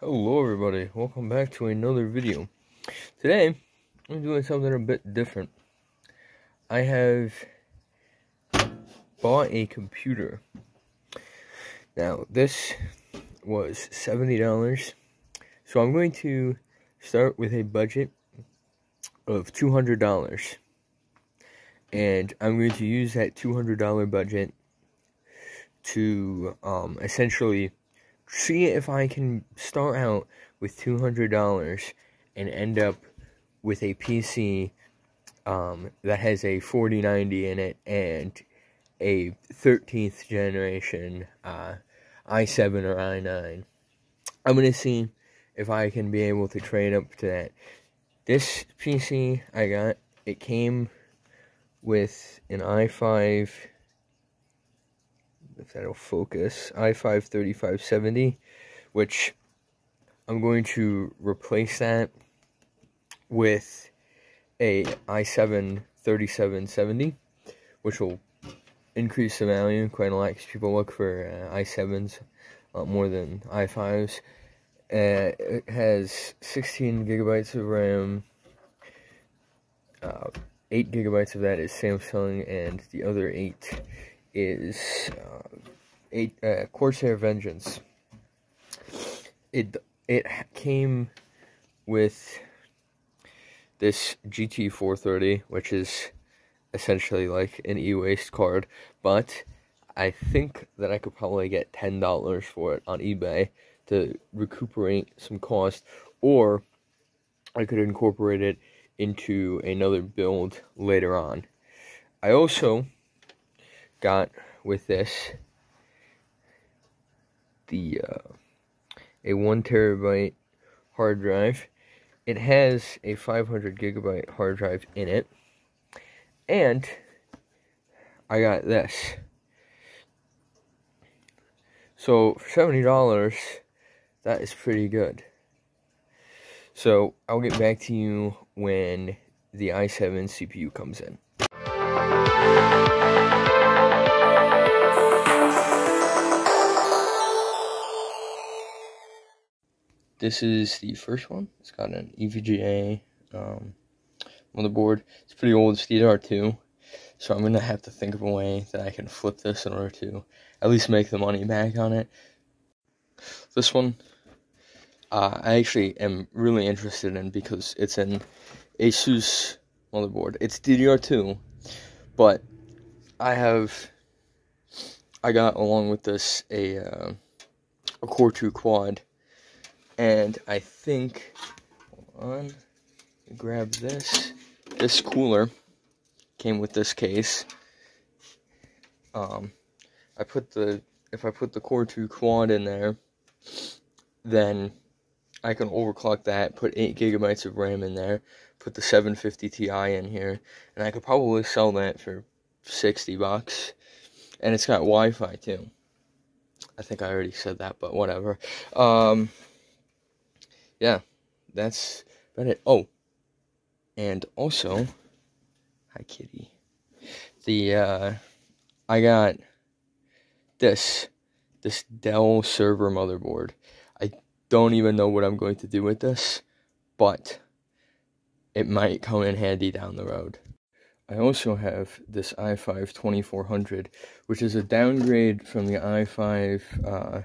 Hello everybody, welcome back to another video. Today, I'm doing something a bit different. I have bought a computer. Now, this was $70, so I'm going to start with a budget of $200. And I'm going to use that $200 budget to um, essentially see if I can start out with $200 and end up with a PC um, that has a 4090 in it and a 13th generation uh, i7 or i9. I'm going to see if I can be able to trade up to that. This PC I got, it came with an i5 if that'll focus, i5 3570, which I'm going to replace that with a i7 3770, which will increase the value quite a lot because people look for uh, i7s a lot more than i5s. Uh, it has 16 gigabytes of RAM. Uh, 8 gigabytes of that is Samsung, and the other 8 is uh, eight, uh, Corsair Vengeance. It it came with this GT430, which is essentially like an e-waste card, but I think that I could probably get ten dollars for it on eBay to recuperate some cost, or I could incorporate it into another build later on. I also got with this the uh, a one terabyte hard drive. It has a 500 gigabyte hard drive in it, and I got this. So for seventy dollars, that is pretty good. So I'll get back to you when the i7 CPU comes in. This is the first one. It's got an EVGA um, motherboard. It's pretty old. It's DDR2. So I'm going to have to think of a way that I can flip this in order to at least make the money back on it. This one, uh, I actually am really interested in because it's an Asus motherboard. It's DDR2, but I have, I got along with this a, uh, a Core 2 quad and I think, on, grab this. This cooler came with this case. Um, I put the, if I put the Core 2 quad in there, then I can overclock that, put 8 gigabytes of RAM in there, put the 750 Ti in here, and I could probably sell that for 60 bucks. And it's got Wi-Fi too. I think I already said that, but whatever. Um, yeah, that's about it. Oh, and also, hi kitty. The uh, I got this this Dell server motherboard. I don't even know what I'm going to do with this, but it might come in handy down the road. I also have this i5 2400, which is a downgrade from the i5 uh,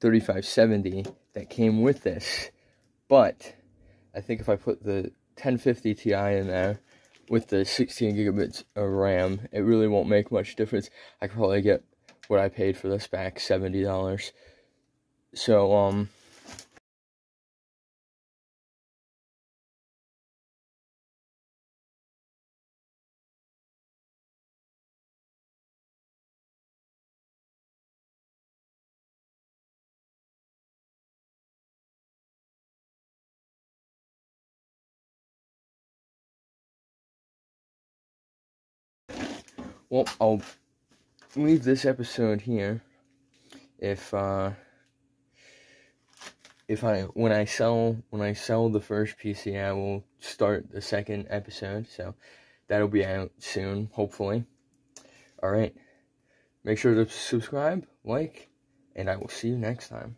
3570 that came with this. But I think if I put the 1050 Ti in there with the 16 gigabits of RAM, it really won't make much difference. I could probably get what I paid for this back, $70. So, um, well, I'll leave this episode here. If uh, if I when I sell when I sell the first PC, I will start the second episode. So that'll be out soon, hopefully. All right. Make sure to subscribe, like, and I will see you next time.